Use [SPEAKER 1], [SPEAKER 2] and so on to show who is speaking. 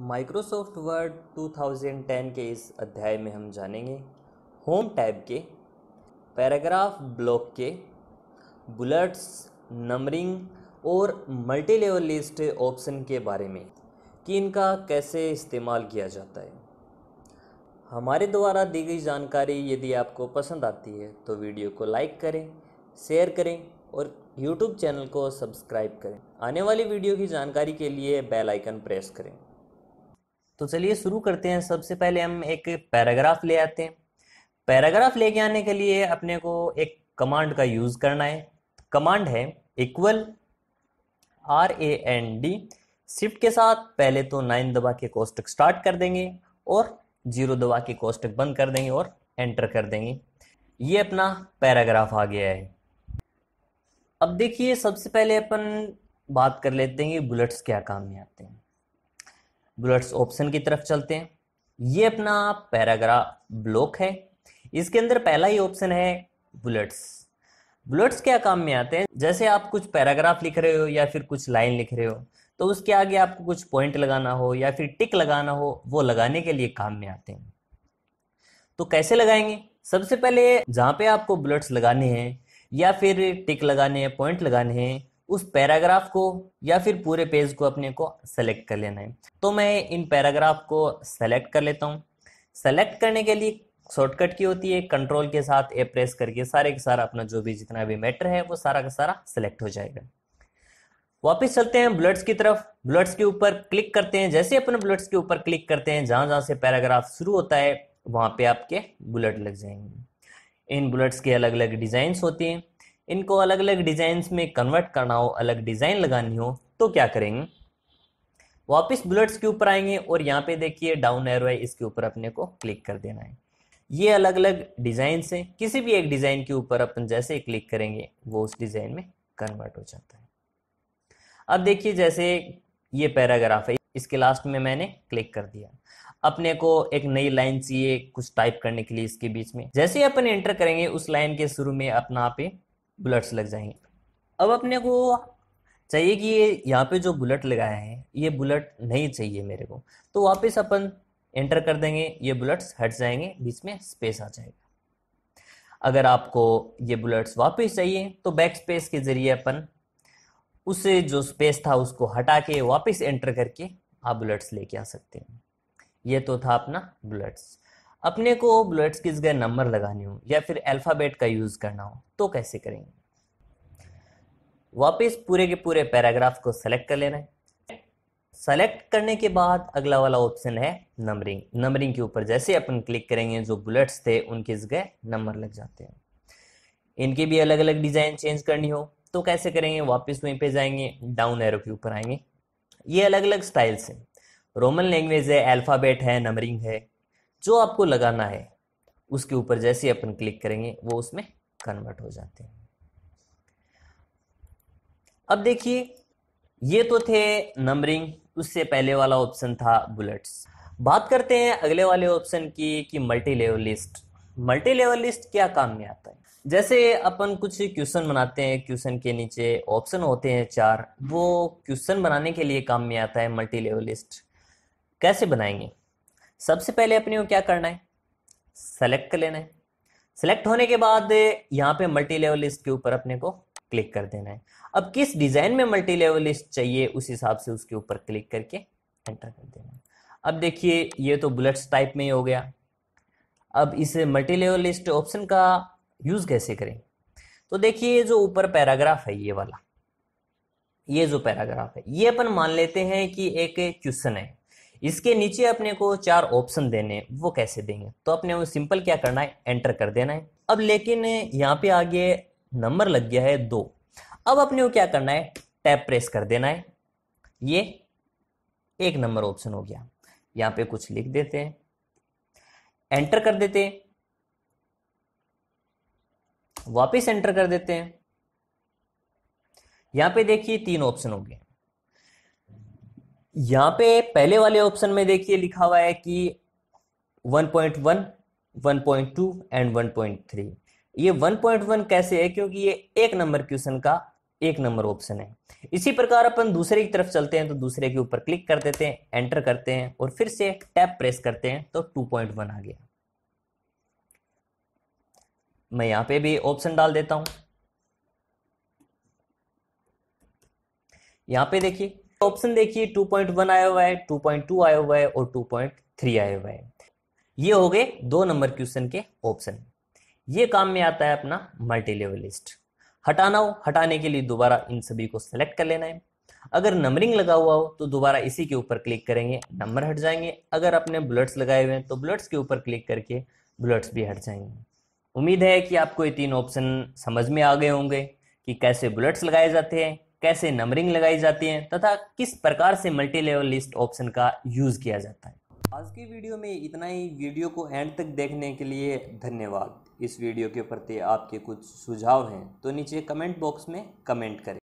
[SPEAKER 1] Microsoft word 2010 के इस अध्याय में हम जानेंगे। होम टैब के, पैराग्राफ ब्लॉक के, बुलेट्स, नंबरिंग और मल्टी लेवल लिस्ट ऑप्शन के बारे में, कि इनका कैसे इस्तेमाल किया जाता है। हमारे द्वारा दी गई जानकारी यदि आपको पसंद आती है तो वीडियो को लाइक करें, शेयर करें और यूट्यूब चैनल को सब्सक्राइब करें। आने वाली वीडियो की जानकारी के लिए बेल आइकन प्रेस करें। तो चलिए शुरू करते हैं। सबसे पहले हम एक पैराग्राफ ले आते हैं। पैराग्राफ लेके आने के लिए अपने को एक कमांड का यूज़ करना है। कमांड है equal R A N D shift के साथ पहले तो नाइन दबा के कोष्टक स्टार्ट कर देंगे और ज़ीरो दबा के कोष्टक बंद कर देंगे और एंटर कर देंगे। ये अपना पैराग्राफ आ गया है। अब देखिए, सबसे पहले अपन बात कर लेते हैं कि बुलेट्स क्या काम में आते हैं। बुलेट्स ऑप्शन की तरफ़ चलते हैं। ये अपना पैराग्राफ ब्लॉक है। इसके अंदर पहला ही ऑप्शन है बुलेट्स। बुलेट्स क्या काम में आते हैं? जैसे आप कुछ पैराग्राफ लिख रहे हो या फिर कुछ लाइन लिख रहे हो तो उसके आगे आपको कुछ पॉइंट लगाना हो या फिर टिक लगाना हो, वो लगाने के लिए काम में आते हैं। तो कैसे लगाएँगे? सबसे पहले जहाँ पे आपको बुलेट्स लगाने हैं या फिर टिक लगाने हैं, पॉइंट लगाने हैं उस पैराग्राफ को या फिर पूरे पेज को अपने को सेलेक्ट कर लेना है। तो मैं इन पैराग्राफ को सेलेक्ट कर लेता हूँ। सेलेक्ट करने के लिए शॉर्टकट की होती है कंट्रोल के साथ ए प्रेस करके सारे के सारा अपना जो भी जितना भी मैटर है, वो सारा का सारा सेलेक्ट हो जाएगा। वापस चलते हैं बुलेट्स की तरफ़। बुलेट्स के ऊपर क्लिक करते हैं। जैसे अपन बुलेट्स के ऊपर क्लिक करते हैं, जहाँ जहाँ से पैराग्राफ शुरू होता है, वहाँ पे आपके बुलेट लग जाएँगे। इन बुलेट्स के अलग अलग डिज़ाइन होती हैं। इनको अलग अलग डिज़ाइन में कन्वर्ट करना हो, अलग डिज़ाइन लगानी हो तो क्या करेंगे? वापस बुलेट्स के ऊपर आएँगे और यहाँ पे देखिए डाउन एरो है, इसके ऊपर अपने को क्लिक कर देना है। ये अलग अलग डिज़ाइन से किसी भी एक डिज़ाइन के ऊपर अपन जैसे क्लिक करेंगे, वो उस डिज़ाइन में कन्वर्ट हो जाता है। अब देखिए जैसे ये पैराग्राफ है, इसके लास्ट में मैंने क्लिक कर दिया। अपने को एक नई लाइन चाहिए, कुछ टाइप करने के लिए इसके बीच में। जैसे ही अपन एंटर करेंगे, उस लाइन के शुरू में अपना पे बुलेट्स लग जाएँगे। अब अपने को चाहिए कि ये यहाँ पे जो बुलेट लगाया है, ये बुलेट नहीं चाहिए मेरे को। तो वापस अपन एंटर कर देंगे, ये बुलेट्स हट जाएँगे, बीच में स्पेस आ जाएगा। अगर आपको ये बुलेट्स वापस चाहिए तो बैक स्पेस के ज़रिए अपन उससे जो स्पेस था उसको हटा के वापस एंटर करके आप बुलेट्स लेके आ सकते हैं। ये तो था अपना बुलेट्स। अपने को बुलेट्स की जगह नंबर लगानी हो या फिर अल्फ़ाबेट का यूज़ करना हो तो कैसे करेंगे? वापस पूरे के पूरे पैराग्राफ को सेलेक्ट कर लेना है। सेलेक्ट करने के बाद अगला वाला ऑप्शन है नंबरिंग। नंबरिंग के ऊपर जैसे अपन क्लिक करेंगे, जो बुलेट्स थे, उनकी जगह नंबर लग जाते हैं। इनकी भी अलग अलग डिज़ाइन चेंज करनी हो तो कैसे करेंगे? वापस वहीं पे जाएँगे, डाउन एरो के ऊपर आएँगे। ये अलग अलग स्टाइल्स हैं। रोमन लैंग्वेज है, अल्फ़ाबेट है, नंबरिंग है। जो आपको लगाना है, उसके ऊपर जैसे अपन क्लिक करेंगे, वो उसमें कन्वर्ट हो जाते हैं। अब देखिए, ये तो थे नंबरिंग उससे पहले वाला ऑप्शन था बुलेट्स बात करते हैं अगले वाले ऑप्शन की, कि multi level list multi level list क्या काम में आता है? जैसे अपन कुछ क्वेश्चन बनाते हैं क्वेश्चन के नीचे ऑप्शन होते हैं चार, वो क्वेश्चन बनाने के लिए काम में आता है मल्टी लेवल लिस्ट कैसे बनाएँगे? सबसे पहले अपने को क्या करना है? सेलेक्ट कर लेना है। सेलेक्ट होने के बाद यहाँ पे मल्टी लेवल लिस्ट के ऊपर अपने को क्लिक कर देना है। अब किस डिज़ाइन में मल्टी लेवल लिस्ट चाहिए, उस हिसाब से उसके ऊपर क्लिक करके एंटर कर देना है। अब देखिए, ये तो बुलेट्स टाइप में ही हो गया। अब इस मल्टी लेवल लिस्ट ऑप्शन का यूज़ कैसे करें? तो देखिए जो ऊपर पैराग्राफ है, ये वाला, ये जो पैराग्राफ है, ये अपन मान लेते हैं कि एक क्वेश्चन है। इसके नीचे अपने को चार ऑप्शन देने वो कैसे देंगे? तो अपने को सिंपल क्या करना है? एंटर कर देना है। अब लेकिन यहाँ पे आगे नंबर लग गया है दो। अब अपने को क्या करना है? टैप प्रेस कर देना है। ये एक नंबर ऑप्शन हो गया। यहाँ पे कुछ लिख देते हैं। एंटर कर देते वापिस एंटर कर देते हैं। यहाँ पे देखिए तीन ऑप्शन हो गए। यहाँ पे पहले वाले ऑप्शन में देखिए लिखा हुआ है कि 1.1, 1.2 एंड 1.3 ये 1.1 कैसे है? क्योंकि ये एक नंबर क्वेश्चन का एक नंबर ऑप्शन है। इसी प्रकार अपन दूसरे की तरफ़ चलते हैं तो दूसरे के ऊपर क्लिक कर देते हैं एंटर करते हैं और फिर से टैप प्रेस करते हैं तो 2.1 आ गया। मैं यहाँ पे भी ऑप्शन डाल देता हूँ। यहाँ पे देखिए ऑप्शन देखिए 2.1 आया हुआ है 2.2 आया हुआ है और 2.3 आया हुआ है। ये हो गए दो नंबर क्वेश्चन के ऑप्शन ये काम में आता है अपना मल्टी लेवल लिस्ट हटाना हो, हटाने के लिए दोबारा इन सभी को सेलेक्ट कर लेना है। अगर नंबरिंग लगा हुआ हो तो दोबारा इसी के ऊपर क्लिक करेंगे नंबर हट जाएँगे। अगर अपने बुलेट्स लगाए हुए हैं तो बुलेट्स के ऊपर क्लिक करके बुलेट्स भी हट जाएँगे। उम्मीद है कि आपको ये तीन ऑप्शन समझ में आ गए होंगे कि कैसे बुलेट्स लगाए जाते हैं। कैसे नंबरिंग लगाई जाती है तथा किस प्रकार से मल्टी लेवल लिस्ट ऑप्शन का यूज़ किया जाता है। आज की वीडियो में इतना ही। वीडियो को एंड तक देखने के लिए धन्यवाद। इस वीडियो के प्रति आपके कुछ सुझाव हैं तो नीचे कमेंट बॉक्स में कमेंट करें।